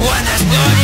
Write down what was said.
When there's blood